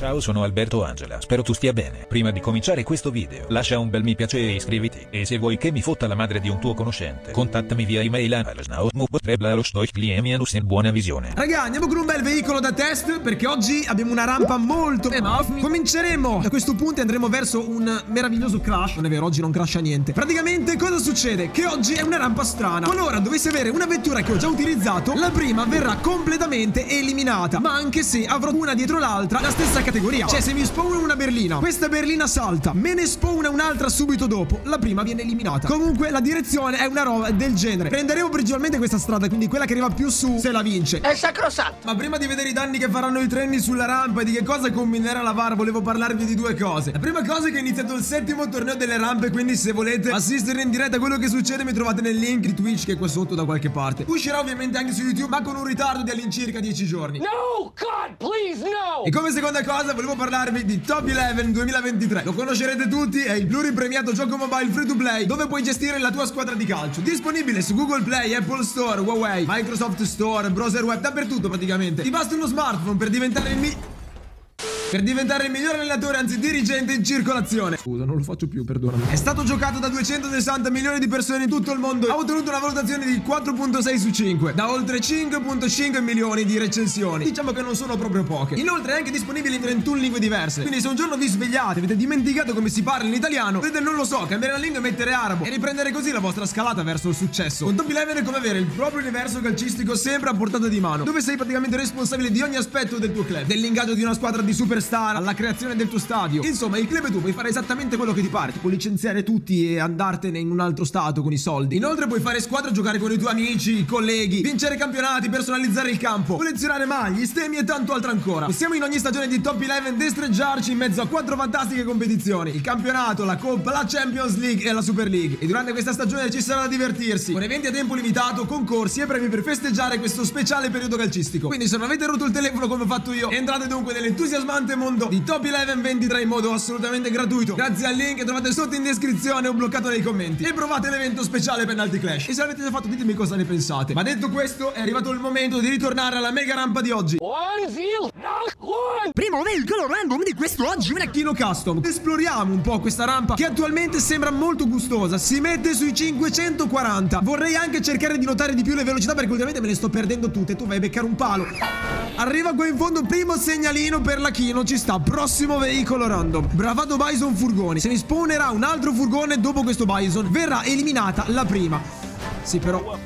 Ciao sono Alberto Angela, spero tu stia bene. Prima di cominciare questo video, lascia un bel mi piace e iscriviti. E se vuoi che mi fotta la madre di un tuo conoscente, contattami via email a in buona visione. Raga, andiamo con un bel veicolo da test perché oggi abbiamo una rampa molto Cominceremo da questo punto e andremo verso un meraviglioso crash. Non è vero, oggi non crasha niente. Praticamente cosa succede? Che oggi è una rampa strana. Qualora dovessi avere una vettura che ho già utilizzato, la prima verrà completamente eliminata. Ma anche se avrò una dietro l'altra, la stessa categoria. Cioè, se mi spawna una berlina, questa berlina salta, me ne spawna un'altra subito dopo, la prima viene eliminata. Comunque, la direzione è una roba del genere. Prenderemo principalmente questa strada, quindi quella che arriva più su se la vince. È sacrosanto. Ma prima di vedere i danni che faranno i treni sulla rampa e di che cosa combinerà la VAR, volevo parlarvi di due cose. La prima cosa è che è iniziato il settimo torneo delle rampe, quindi se volete assistere in diretta a quello che succede, mi trovate nel link di Twitch che è qua sotto da qualche parte. Uscirà ovviamente anche su YouTube, ma con un ritardo di all'incirca 10 giorni. No, God, please, no! E come seconda cosa, volevo parlarvi di Top 11 2023. Lo conoscerete tutti, è il pluripremiato gioco mobile free to play dove puoi gestire la tua squadra di calcio. Disponibile su Google Play, Apple Store, Huawei, Microsoft Store, browser web, dappertutto praticamente. Ti basta uno smartphone per diventare il mi... Per diventare il miglior allenatore, anzi dirigente in circolazione. Scusa, non lo faccio più, perdonami. È stato giocato da 260 milioni di persone in tutto il mondo. Ha ottenuto una valutazione di 4.6 su 5, da oltre 5.5 milioni di recensioni. Diciamo che non sono proprio poche. Inoltre è anche disponibile in 31 lingue diverse. Quindi se un giorno vi svegliate, avete dimenticato come si parla in italiano, potete non lo so, cambiare la lingua e mettere arabo e riprendere così la vostra scalata verso il successo. Con Top 11 è come avere il proprio universo calcistico sempre a portata di mano, dove sei praticamente responsabile di ogni aspetto del tuo club, dell'ingaggio di una squadra di super superstar, alla creazione del tuo stadio. Insomma, il club tu puoi fare esattamente quello che ti pare. Puoi licenziare tutti e andartene in un altro stato con i soldi. Inoltre puoi fare squadra, giocare con i tuoi amici, colleghi, vincere campionati, personalizzare il campo, collezionare maglie, stemmi e tanto altro ancora. Possiamo in ogni stagione di Top 11 destreggiarci in mezzo a quattro fantastiche competizioni. Il campionato, la Coppa, la Champions League e la Super League. E durante questa stagione ci sarà da divertirsi, con eventi a tempo limitato, concorsi e premi per festeggiare questo speciale periodo calcistico. Quindi se non avete rotto il telefono come ho fatto io, entrate dunque nell'entusiasmante entusiasmante mondo di Top 11 23 in modo assolutamente gratuito. Grazie al link che trovate sotto in descrizione o bloccato nei commenti. E provate l'evento speciale Penalty Clash. E se l'avete già fatto ditemi cosa ne pensate. Ma detto questo, è arrivato il momento di ritornare alla mega rampa di oggi. Primo veicolo random di questo oggi, un Kino Custom. Esploriamo un po' questa rampa che attualmente sembra molto gustosa. Si mette sui 540. Vorrei anche cercare di notare di più le velocità perché ultimamente me ne sto perdendo tutte. Tu vai a beccare un palo. Arriva qua in fondo, primo segnalino per la Kino, ci sta. Prossimo veicolo random. Bravado Bison furgoni. Se mi spawnerà un altro furgone dopo questo Bison, verrà eliminata la prima. Sì, però...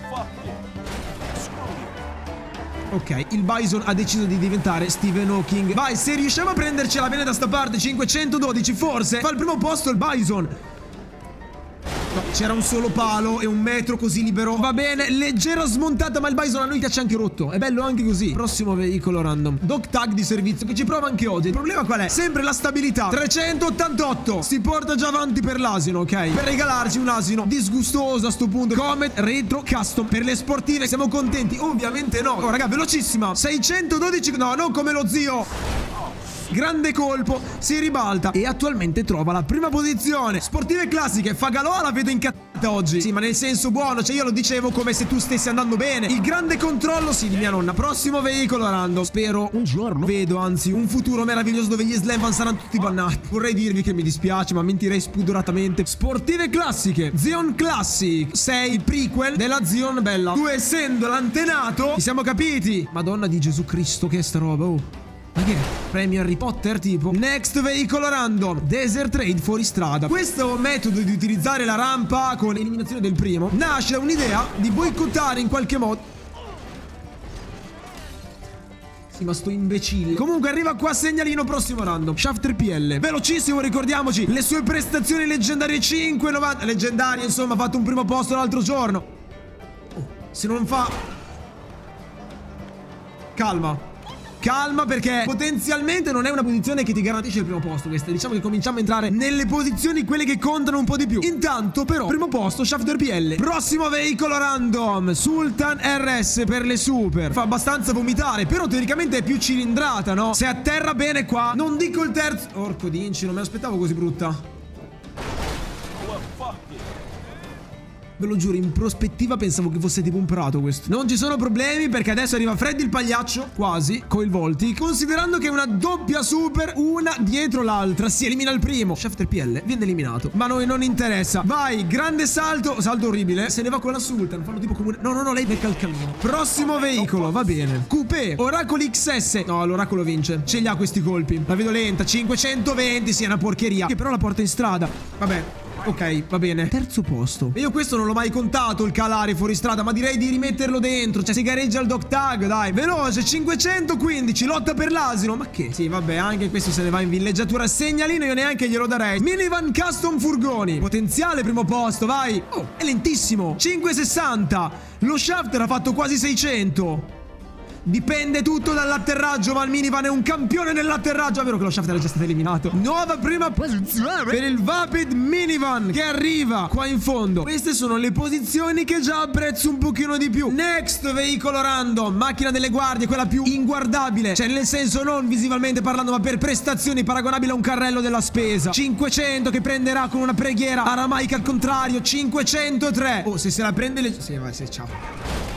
Ok, il Bison ha deciso di diventare Stephen Hawking. Vai, se riusciamo a prendercela bene da sta parte, 512, forse fa il primo posto il Bison. No, c'era un solo palo e un metro così libero. Va bene, leggera smontata, ma il Bison a noi piace anche rotto. È bello anche così. Prossimo veicolo random. Dog tag di servizio che ci prova anche oggi. Il problema qual è? Sempre la stabilità. 388. Si porta già avanti per l'asino, ok? Per regalarci un asino disgustoso a sto punto. Comet Retro Custom. Per le sportive siamo contenti? Ovviamente no. Oh, raga, velocissima. 612. No, non come lo zio. Grande colpo, si ribalta e attualmente trova la prima posizione. Sportive classiche, Fagaloa la vedo incazzata oggi. Sì, ma nel senso buono, cioè io lo dicevo come se tu stessi andando bene. Il grande controllo, sì, di mia nonna. Prossimo veicolo random. Spero un giorno, vedo anzi, un futuro meraviglioso dove gli slam saranno tutti bannati. Vorrei dirvi che mi dispiace, ma mentirei spudoratamente. Sportive classiche, Zion Classic. 6 prequel della Zion Bella. Tu essendo l'antenato, ci siamo capiti. Madonna di Gesù Cristo, che è sta roba, oh. Ma che? Premio Harry Potter tipo? Next veicolo random Desert Trade fuori strada Questo metodo di utilizzare la rampa con eliminazione del primo Nasce da un'idea di boicottare in qualche modo sì, ma sto imbecille. Comunque arriva qua segnalino prossimo random. Shafter PL. Velocissimo, ricordiamoci. Le sue prestazioni leggendarie 5,90. Leggendarie, insomma, ha fatto un primo posto l'altro giorno. Oh, se non fa... Calma. Calma perché potenzialmente non è una posizione che ti garantisce il primo posto questa. Diciamo che cominciamo a entrare nelle posizioni quelle che contano un po' di più. Intanto però primo posto Shafter PL. Prossimo veicolo random Sultan RS per le super. Fa abbastanza vomitare però teoricamente è più cilindrata no? Se atterra bene qua non dico il terzo Orco dinci non me l'aspettavo così brutta Ve lo giuro, in prospettiva pensavo che fosse tipo un prato questo. Non ci sono problemi perché adesso arriva Freddy il pagliaccio, quasi, coinvolti. Considerando che è una doppia super, una dietro l'altra. Si elimina il primo. Shafter PL viene eliminato. Ma a noi non interessa. Vai, grande salto. Salto orribile. Se ne va con la Sultan. Fanno tipo comune. No, no, no, lei becca il cammino. Prossimo veicolo, va bene. Coupé, Oracolo XS. No, l'oracolo vince. Ce li ha questi colpi. La vedo lenta. 520, sì, è una porcheria. Che però la porta in strada. Vabbè. Ok, va bene. Terzo posto. E io questo non l'ho mai contato il calare fuori strada, ma direi di rimetterlo dentro. Cioè, si gareggia il dog tag, dai. Veloce, 515, lotta per l'asino. Ma che? Sì, vabbè, anche questo se ne va in villeggiatura. Segnalino io neanche glielo darei. Minivan Custom Furgoni. Potenziale primo posto, vai. Oh, è lentissimo. 560. Lo shafter ha fatto quasi 600. Dipende tutto dall'atterraggio, ma il minivan è un campione nell'atterraggio. È vero che lo shaft era già stato eliminato. Nuova prima posizione per il Vapid Minivan che arriva qua in fondo. Queste sono le posizioni che già apprezzo un pochino di più. Next veicolo random, macchina delle guardie, quella più inguardabile. Cioè nel senso non visivamente parlando, ma per prestazioni paragonabile a un carrello della spesa. 500 che prenderà con una preghiera aramaica al contrario. 503. Oh, se se la prende le... Sì, vai, sì, ciao.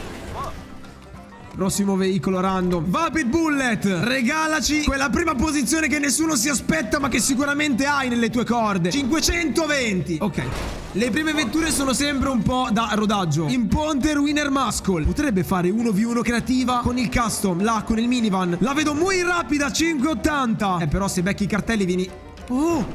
Prossimo veicolo random. Vapid Bullet, regalaci quella prima posizione che nessuno si aspetta ma che sicuramente hai nelle tue corde. 520. Ok. Le prime vetture sono sempre un po' da rodaggio. Imponter Winner Muscle. Potrebbe fare 1v1 creativa con il custom, là con il minivan. La vedo muy rapida, 580. Eh però se becchi i cartelli vieni... Oh!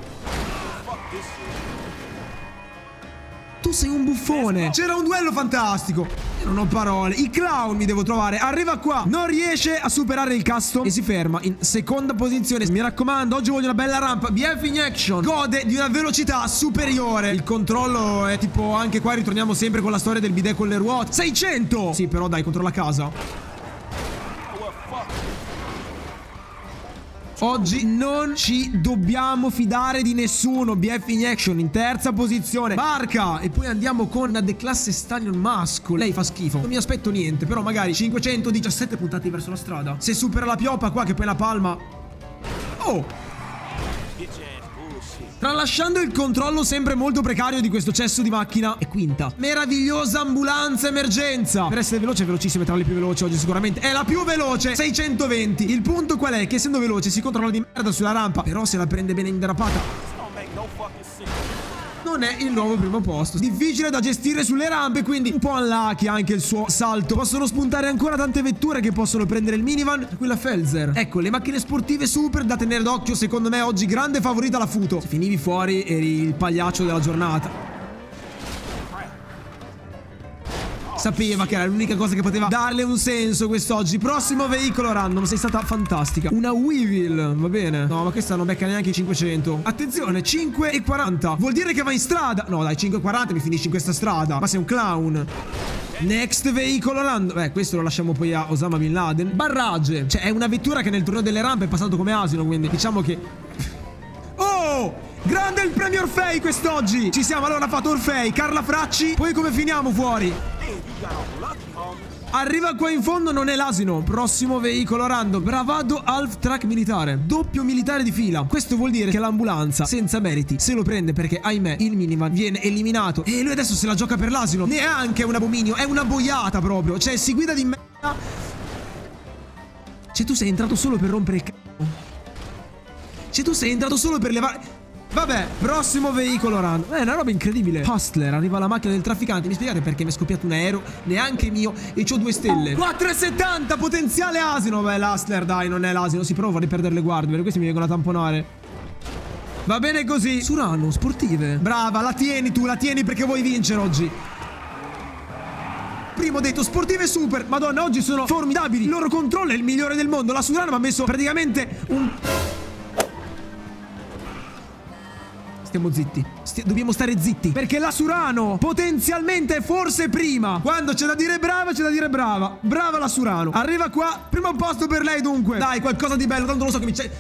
Tu sei un buffone. C'era un duello fantastico. Io non ho parole. I clown mi devo trovare. Arriva qua. Non riesce a superare il custom e si ferma in seconda posizione. Mi raccomando, oggi voglio una bella rampa. BF in action. Gode di una velocità superiore. Il controllo è tipo anche qua ritorniamo sempre con la storia del bidet con le ruote. 600. Sì, però dai, controlla casa. Oggi non ci dobbiamo fidare di nessuno. BF in action in terza posizione. Barca. E poi andiamo con The Class Stallion Masco. Lei fa schifo. Non mi aspetto niente. Però magari 517 puntati verso la strada. Se supera la pioppa qua che poi la palma. Oh. Tralasciando il controllo sempre molto precario di questo cesso di macchina. E quinta. Meravigliosa ambulanza emergenza. Per essere veloce è velocissima tra le più veloci oggi sicuramente. È la più veloce. 620 Il punto qual è? Che essendo veloce si controlla di merda sulla rampa. Però se la prende bene in derapata non è il nuovo primo posto. Difficile da gestire sulle rampe, quindi un po' unlucky anche il suo salto. Possono spuntare ancora tante vetture che possono prendere il minivan. Quella Felzer. Ecco, le macchine sportive super da tenere d'occhio. Secondo me oggi grande favorita la Futo. Se finivi fuori eri il pagliaccio della giornata. Sapeva che era l'unica cosa che poteva darle un senso quest'oggi. Prossimo veicolo random, sei stata fantastica. Una Weevil, va bene. No, ma questa non becca neanche i 500. Attenzione, 5,40. Vuol dire che va in strada. No, dai, 5,40 mi finisci in questa strada. Ma sei un clown. Next veicolo random. Beh, questo lo lasciamo poi a Osama Bin Laden. Barrage. Cioè, è una vettura che nel torneo delle rampe è passato come asino, quindi diciamo che... Oh! Grande il premio Orfei quest'oggi! Ci siamo, allora ha fatto Orfei, Carla Fracci. Poi come finiamo fuori? Arriva qua in fondo, non è l'asino. Prossimo veicolo random. Bravado Half Track militare. Doppio militare di fila. Questo vuol dire che l'ambulanza, senza meriti, se lo prende perché, ahimè, il minivan viene eliminato. E lui adesso se la gioca per l'asino. Neanche un abominio, è una boiata proprio. Cioè, si guida di merda. Cioè, tu sei entrato solo per rompere il c***o. Cioè, tu sei entrato solo per levare... Vabbè, prossimo veicolo run. È una roba incredibile. Hustler, arriva la macchina del trafficante. Mi spiegate perché mi è scoppiato un aereo, neanche mio, e ho due stelle. 4,70, potenziale asino. Beh, l'Hustler, dai, non è l'asino. Si prova a riperdere le guardie, perché questi mi vengono a tamponare. Va bene così. Surano, sportive. Brava, la tieni tu, la tieni perché vuoi vincere oggi. Primo detto, sportive super. Madonna, oggi sono formidabili. Il loro controllo è il migliore del mondo. La Surano mi ha messo praticamente un... Stiamo zitti. Sti dobbiamo stare zitti. Perché la Surano potenzialmente forse prima. Quando c'è da dire brava, c'è da dire brava. Brava la Surano. Arriva qua. Primo posto per lei dunque. Dai, qualcosa di bello. Tanto lo so che mi c'è...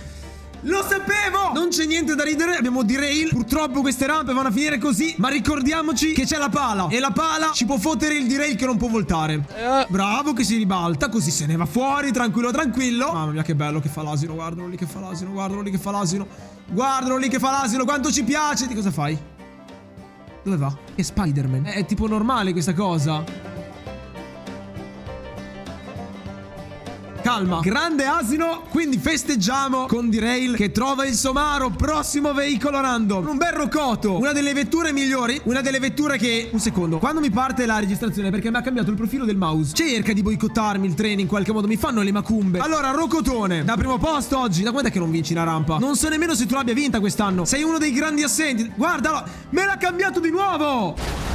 Lo sapevo! Non c'è niente da ridere, abbiamo derail. Purtroppo queste rampe vanno a finire così. Ma ricordiamoci che c'è la pala. E la pala ci può fottere il derail che non può voltare. Eh. Bravo che si ribalta, così se ne va fuori, tranquillo, tranquillo. Mamma mia che bello che fa l'asino, guardalo lì che fa l'asino, guardalo lì che fa l'asino. Guardalo lì che fa l'asino, quanto ci piace. Di cosa fai? Dove va? È Spider-Man. È, è tipo normale questa cosa. Calma, grande asino, quindi festeggiamo con D-Rail che trova il somaro, prossimo veicolo random. Un bel rocoto, una delle vetture migliori, una delle vetture che... Un secondo, quando mi parte la registrazione perché mi ha cambiato il profilo del mouse, cerca di boicottarmi il treno in qualche modo, mi fanno le macumbe. Allora, rocotone, da primo posto oggi, da quando è che non vinci la rampa? Non so nemmeno se tu l'abbia vinta quest'anno, sei uno dei grandi assenti. Guardalo, me l'ha cambiato di nuovo!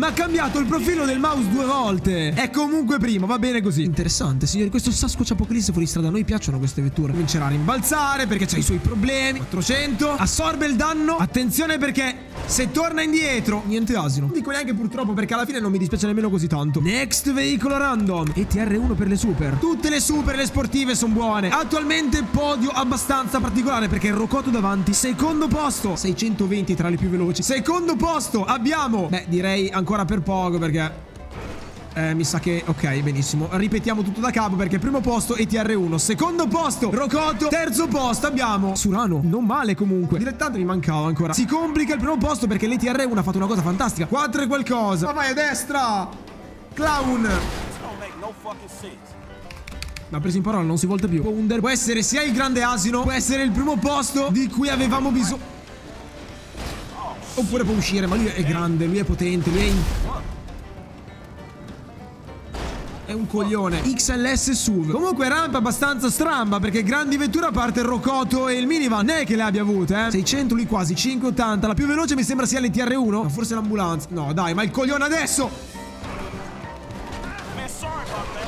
Ma ha cambiato il profilo del mouse due volte. È comunque primo, va bene così. Interessante, signori. Questo Sasquatch Apocalisse fuori strada. A noi piacciono queste vetture. Comincerà a rimbalzare perché c'ha i suoi problemi. 400. Assorbe il danno. Attenzione perché se torna indietro, niente asino. Non dico neanche purtroppo perché alla fine non mi dispiace nemmeno così tanto. Next veicolo random. ETR1 per le super. Tutte le super e le sportive sono buone. Attualmente podio abbastanza particolare perché il Rocotto davanti. Secondo posto. 620 tra le più veloci. Secondo posto abbiamo. Beh, direi ancora per poco perché... Eh, mi sa che... Ok, benissimo. Ripetiamo tutto da capo perché primo posto ETR1, secondo posto Rocotto, terzo posto abbiamo Surano. Non male comunque. Dilettante mi mancava ancora. Si complica il primo posto perché l'ETR1 ha fatto una cosa fantastica. 4 e qualcosa. Ma vai a destra! Clown! Ma preso in parola, non si volta più. Wonder può essere sia il grande asino, può essere il primo posto di cui avevamo bisogno. Oppure può uscire, ma lui è grande, lui è potente, lui è in... È un coglione. XLS SUV. Comunque rampa abbastanza stramba Perché grandi vetture a parte il Rocoto e il minivan. Non è che le abbia avute eh. 600 lì quasi 580 La più veloce mi sembra sia l'ETR1 Ma forse l'ambulanza No dai ma il coglione adesso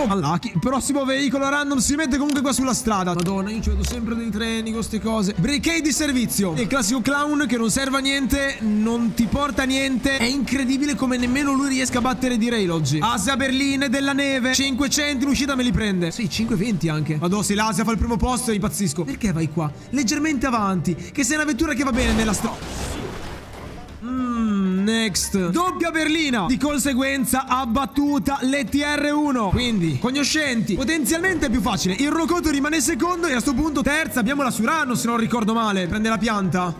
Oh, Unlucky. Prossimo veicolo random si mette comunque qua sulla strada. Madonna, io ci vedo sempre dei treni con queste cose. Brigade di servizio. Il classico clown che non serve a niente, non ti porta niente. È incredibile come nemmeno lui riesca a battere di rail oggi. Asia Berlino della neve. 500 in uscita me li prende. Sì, 520 anche. Madonna, se l'Asia fa il primo posto impazzisco. Perché vai qua? Leggermente avanti. Che sei una vettura che va bene nella strada. Next. Doppia berlina. Di conseguenza abbattuta l'ETR1. Quindi, conoscenti, potenzialmente è più facile. Il Rocoto rimane secondo e a sto punto terza abbiamo la Surano, se non ricordo male. Prende la pianta.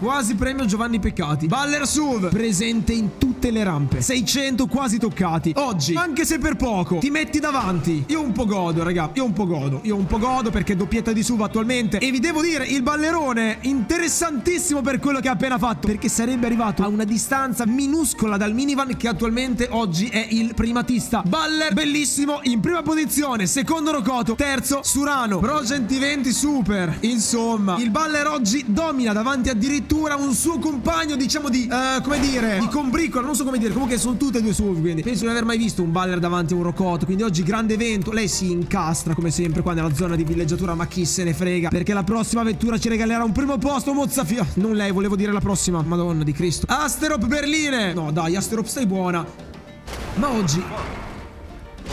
Quasi premio Giovanni Peccati. Baller SUV, presente in tutte le rampe. 600 quasi toccati. Oggi, anche se per poco, ti metti davanti. Io un po' godo, raga. Io un po' godo. Io un po' godo perché doppietta di SUV attualmente. E vi devo dire, il ballerone, interessantissimo per quello che ha appena fatto. Perché sarebbe arrivato a una distanza minuscola dal minivan che attualmente oggi è il primatista. Baller, bellissimo, in prima posizione. Secondo Rocoto. Terzo, Surano. Progenti 20 super. Insomma, il baller oggi domina davanti addirittura un suo compagno, diciamo di, uh, come dire, di combricola, non so come dire, comunque sono tutte e due SUV, quindi penso di non aver mai visto un baller davanti a un rocotto, quindi oggi grande evento, lei si incastra come sempre qua nella zona di villeggiatura, ma chi se ne frega, perché la prossima vettura ci regalerà un primo posto, mozzafio, non lei, volevo dire la prossima, madonna di Cristo, Asterop Berline, no dai, Asterop stai buona, ma oggi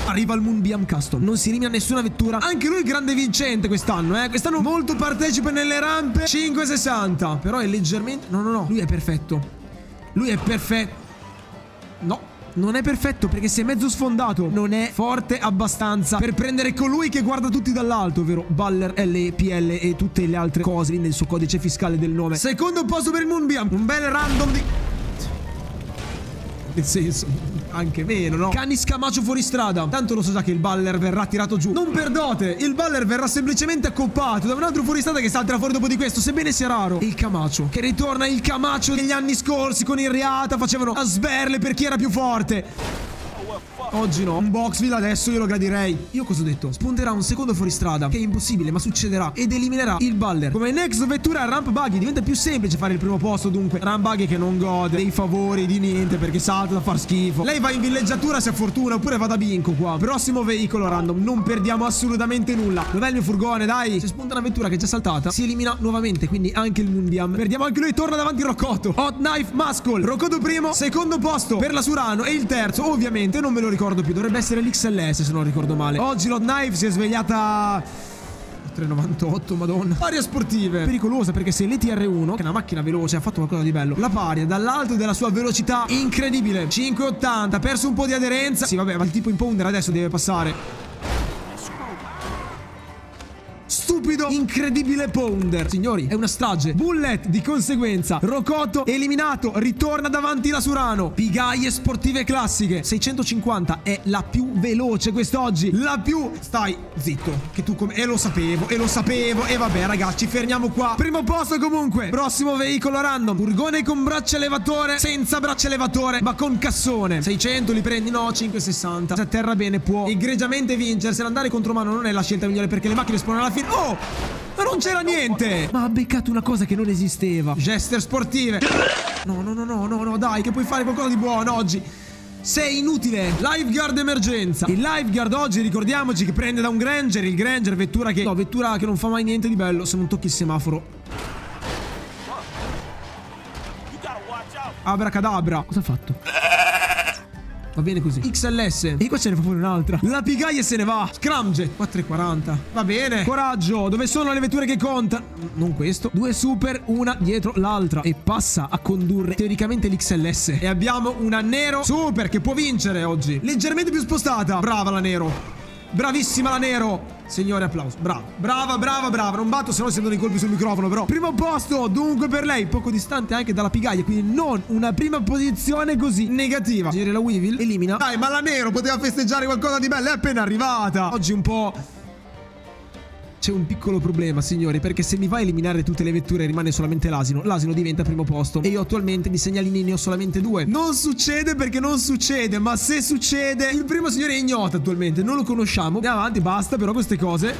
Arriva il Moonbeam Custom Non si elimina nessuna vettura Anche lui grande vincente quest'anno eh Quest'anno molto partecipe nelle rampe 560 Però è leggermente No no no Lui è perfetto. Lui è perfetto No non è perfetto perché si è mezzo sfondato. Non è forte abbastanza per prendere colui che guarda tutti dall'alto, ovvero Baller, LPL e tutte le altre cose nel suo codice fiscale del nome. Secondo posto per il Moonbeam. Un bel random di... Nel senso, anche meno, no? Cani scamacio fuori strada. Tanto lo so già che il baller verrà tirato giù. Non perdote, il baller verrà semplicemente accoppato da un altro fuoristrada che salterà fuori dopo di questo, sebbene sia raro. Il camacio, che ritorna il camacio degli anni scorsi con il Reata facevano a sberle per chi era più forte. Oggi no. Un Boxville adesso io lo gradirei. Io cosa ho detto? Spunterà un secondo fuoristrada, che è impossibile, ma succederà. Ed eliminerà il baller. Come next vettura ramp buggy diventa più semplice fare il primo posto, dunque. Ramp buggy che non gode dei favori di niente perché salta da far schifo. Lei va in villeggiatura se ha fortuna, oppure va da binco qua. Prossimo veicolo random. Non perdiamo assolutamente nulla. Dov'è il mio furgone? Dai. Se spunta una vettura che è già saltata, si elimina nuovamente. Quindi anche il Mundiam. Perdiamo anche lui. Torna davanti Rocotto. Hot Knife Muscle. Rocotto primo. Secondo posto per la Surano. E il terzo, ovviamente, non me lo ricordo più. Dovrebbe essere l'XLS se non ricordo male. Oggi l'Hot Knife si è svegliata... 398, madonna. Paria sportive. Pericolosa perché se l'ETR1, che è una macchina veloce, ha fatto qualcosa di bello, la paria dall'alto della sua velocità incredibile. 580, ha perso un po' di aderenza. Sì, vabbè, ma il tipo in pounder adesso deve passare. Questo incredibile Pounder. Signori, è una strage. Bullet, di conseguenza. Rocotto, eliminato. Ritorna davanti la Surano. Pigaie sportive classiche. 650 è la più veloce quest'oggi. La più... Stai zitto. Che tu come... E lo sapevo, e lo sapevo. E vabbè, ragazzi, fermiamo qua. Primo posto comunque. Prossimo veicolo random. Furgone con braccia elevatore. Senza braccia elevatore, ma con cassone. 600 li prendi? No, 560. Se atterra bene può egregiamente vincersi. Andare contro mano non è la scelta migliore perché le macchine spawnano alla fine. Oh! Ma non c'era niente! Ma ha beccato una cosa che non esisteva. Gester sportive. No, no, no, no, no, no, dai, che puoi fare qualcosa di buono oggi. Sei inutile. Lifeguard emergenza. Il lifeguard oggi ricordiamoci che prende da un Granger. Il Granger, vettura che... No, vettura che non fa mai niente di bello se non tocchi il semaforo. Abracadabra. Cosa ha fatto? Va bene così. XLS. E qua ce ne fa pure un'altra. La pigaia se ne va. Scramjet. 4,40. Va bene. Coraggio. Dove sono le vetture che contano? Non questo. Due super, una dietro l'altra. E passa a condurre teoricamente l'XLS. E abbiamo una Nero Super che può vincere oggi. Leggermente più spostata. Brava la Nero. Bravissima la Nero. Signore, applauso. Brava, brava, brava, brava. Non batto, se no sentono i colpi sul microfono, però. Primo posto, dunque, per lei. Poco distante anche dalla pigaglia. Quindi non una prima posizione così negativa. Giri la Weevil, elimina. Dai, ma la Nero poteva festeggiare qualcosa di bello. È appena arrivata. Oggi un po'... C'è un piccolo problema, signori, perché se mi va a eliminare tutte le vetture e rimane solamente l'asino, l'asino diventa primo posto. E io attualmente di segnalini ne ho solamente due. Non succede perché non succede, ma se succede... Il primo signore è ignoto attualmente, non lo conosciamo. Andiamo avanti, basta però queste cose.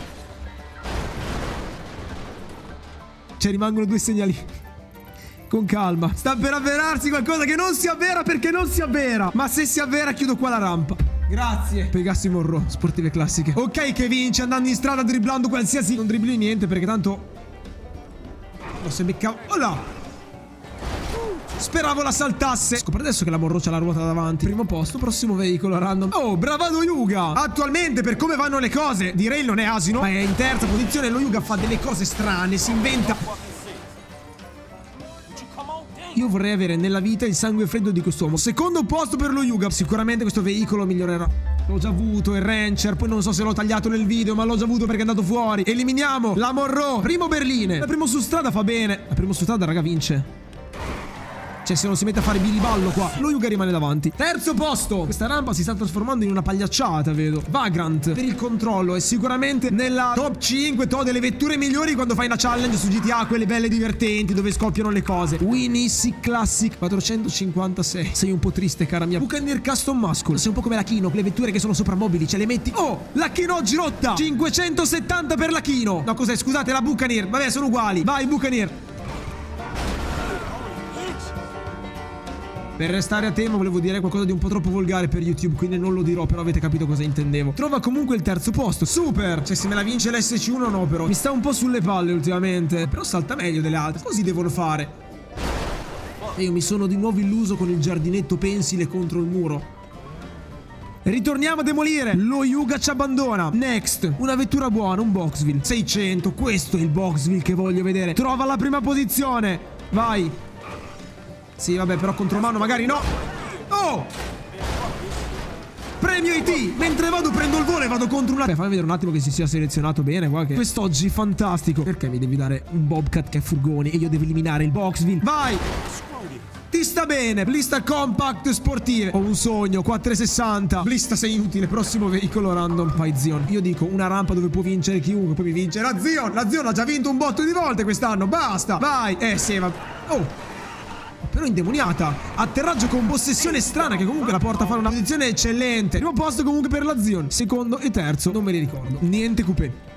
Cioè rimangono due segnalini. Con calma. Sta per avverarsi qualcosa che non si avvera perché non si avvera. Ma se si avvera chiudo qua la rampa. Grazie. Pegassi Morro, sportive classiche. Ok che vince andando in strada dribblando qualsiasi... Non dribbli niente perché tanto... Non si beccava... Oh là! Speravo la saltasse. Scopri adesso che la Morro c'ha la ruota davanti. Primo posto, prossimo veicolo random. Oh, bravado Yuga. Attualmente, per come vanno le cose, direi non è asino, ma è in terza posizione. Lo Yuga fa delle cose strane, si inventa io vorrei avere nella vita il sangue freddo di quest'uomo. Secondo posto per lo Yuga. Sicuramente questo veicolo migliorerà. L'ho già avuto, il Rancher. Poi non so se l'ho tagliato nel video, ma l'ho già avuto perché è andato fuori. Eliminiamo la Morro. Primo Berline. La primo su strada fa bene. La primo su strada, raga, vince. Cioè, se non si mette a fare biliballo qua, lo Yuga rimane davanti. Terzo posto. Questa rampa si sta trasformando in una pagliacciata, vedo. Vagrant per il controllo è sicuramente nella top 5 to delle vetture migliori quando fai una challenge su GTA, quelle belle divertenti dove scoppiano le cose. Winnie Classic 456. Sei un po' triste, cara mia. Buccaneer Custom Muscle. Sei un po' come la Kino, le vetture che sono soprammobili, ce le metti. Oh, la Kino oggi rotta. 570 per la Kino. No, cos'è? Scusate, la Buccaneer. Vabbè, sono uguali. Vai, Buccaneer. Per restare a tema volevo dire qualcosa di un po' troppo volgare per YouTube, quindi non lo dirò, però avete capito cosa intendevo. Trova comunque il terzo posto. Super! Cioè se me la vince l'SC1 no però. Mi sta un po' sulle palle ultimamente, però salta meglio delle altre. Così devono fare. E io mi sono di nuovo illuso con il giardinetto pensile contro il muro. Ritorniamo a demolire. Lo Yuga ci abbandona. Next. Una vettura buona, un Boxville. 600. Questo è il Boxville che voglio vedere. Trova la prima posizione. Vai. Sì, vabbè, però contromano magari no. Oh! Premio IT! Mentre vado prendo il volo e vado contro una... Beh, fammi vedere un attimo che si sia selezionato bene qua che... Quest'oggi fantastico. Perché mi devi dare un Bobcat che è furgoni e io devo eliminare il Boxville? Vai! Ti sta bene, Blista Compact Sportive Ho un sogno, 460 Blista sei inutile, prossimo veicolo random Vai Zion, io dico una rampa dove può vincere chiunque Poi mi la Zion La Zion ha già vinto un botto di volte quest'anno Basta, vai Eh sì, va Oh però indemoniata. Atterraggio con possessione strana che comunque la porta a fare una posizione eccellente. Primo posto comunque per la Zion. Secondo e terzo, non me li ricordo. Niente coupé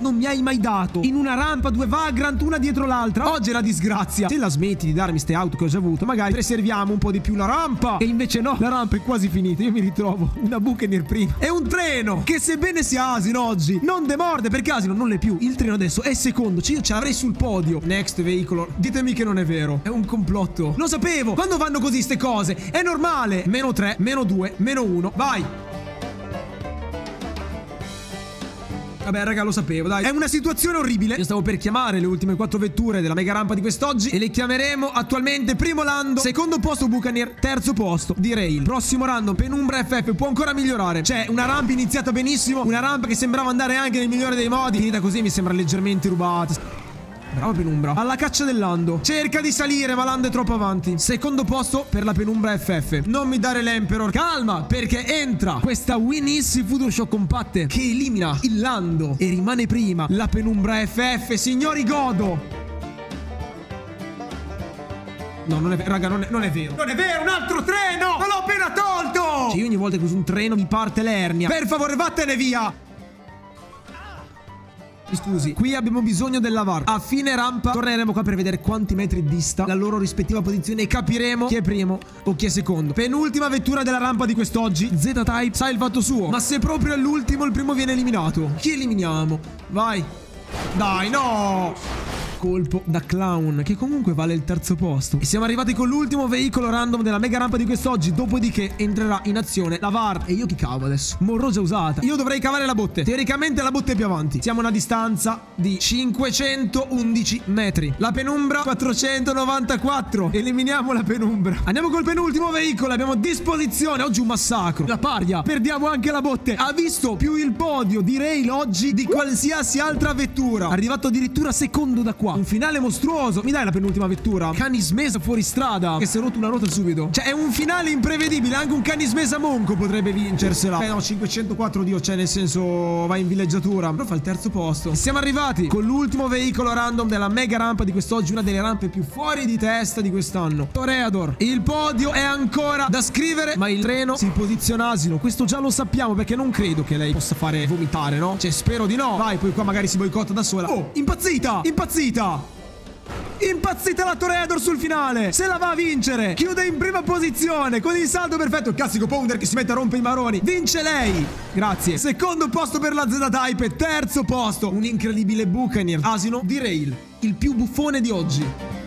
non mi hai mai dato. In una rampa due Vagrant una dietro l'altra. Oggi è la disgrazia. Se la smetti di darmi ste auto che ho già avuto, magari preserviamo un po' di più la rampa. E invece no, la rampa è quasi finita. Io mi ritrovo una Buccaneer prima. È un treno che sebbene sia Asino oggi, non demorde perché Asino non l'è più. Il treno adesso è secondo. Cioè io ce l'avrei sul podio. Next veicolo. Ditemi che non è vero. È un complotto. Lo sapevo. Quando vanno così ste cose? È normale. Meno 3, meno 2, meno 1. Vai. Vabbè, raga, lo sapevo, dai. È una situazione orribile. Io stavo per chiamare le ultime quattro vetture della mega rampa di quest'oggi e le chiameremo attualmente primo Lando, secondo posto Bucanier, terzo posto di Rail. Prossimo random, Penumbra FF, può ancora migliorare. C'è una rampa iniziata benissimo, una rampa che sembrava andare anche nel migliore dei modi. Finita così mi sembra leggermente rubata. Bravo Penumbra. Alla caccia del Lando. Cerca di salire, ma Lando è troppo avanti. Secondo posto per la Penumbra FF. Non mi dare l'Emperor. Calma, perché entra questa Winissi Photoshop compatte che elimina il Lando e rimane prima la Penumbra FF. Signori, godo. No, non è vero, raga, non è, non è vero. Non è vero, un altro treno! Ma l'ho appena tolto! Cioè, io ogni volta che uso un treno mi parte l'ernia. Per favore, vattene via! Scusi, qui abbiamo bisogno della VAR. A fine rampa torneremo qua per vedere quanti metri dista la loro rispettiva posizione e capiremo chi è primo o chi è secondo. Penultima vettura della rampa di quest'oggi. Z-Type sa il fatto suo. Ma se proprio è l'ultimo, il primo viene eliminato. Chi eliminiamo? Vai. Dai, no! Colpo da clown, che comunque vale il terzo posto. E siamo arrivati con l'ultimo veicolo random della mega rampa di quest'oggi, dopodiché entrerà in azione la VAR. E io chi cavo adesso? Morro già usata. Io dovrei cavare la botte. Teoricamente la botte è più avanti. Siamo a una distanza di 511 metri. La penumbra 494. Eliminiamo la penumbra. Andiamo col penultimo veicolo, abbiamo a disposizione. Oggi un massacro. La paria. Perdiamo anche la botte. Ha visto più il podio di Rail oggi di qualsiasi altra vettura. Arrivato addirittura secondo da qua qua. Un finale mostruoso. Mi dai la penultima vettura? Cani smesa fuori strada. Che si è rotto una ruota subito. Cioè, è un finale imprevedibile. Anche un cani smesa monco potrebbe vincersela. Eh no, 504 Dio. Cioè, nel senso, va in villeggiatura. Però fa il terzo posto. Siamo arrivati con l'ultimo veicolo random della mega rampa di quest'oggi. Una delle rampe più fuori di testa di quest'anno. Toreador. Il podio è ancora da scrivere. Ma il treno si posiziona asino. Questo già lo sappiamo perché non credo che lei possa fare vomitare, no? Cioè, spero di no. Vai, poi qua magari si boicotta da sola. Oh, impazzita! Impazzita! Impazzita! Impazzita la Toreador sul finale. Se la va a vincere Chiude in prima posizione Con il saldo perfetto. Il classico Pounder che si mette a rompere i maroni. Vince lei. Grazie. Secondo posto per la Z-Type Terzo posto. Un incredibile Buccaneer Asino. Di Rail Il più buffone di oggi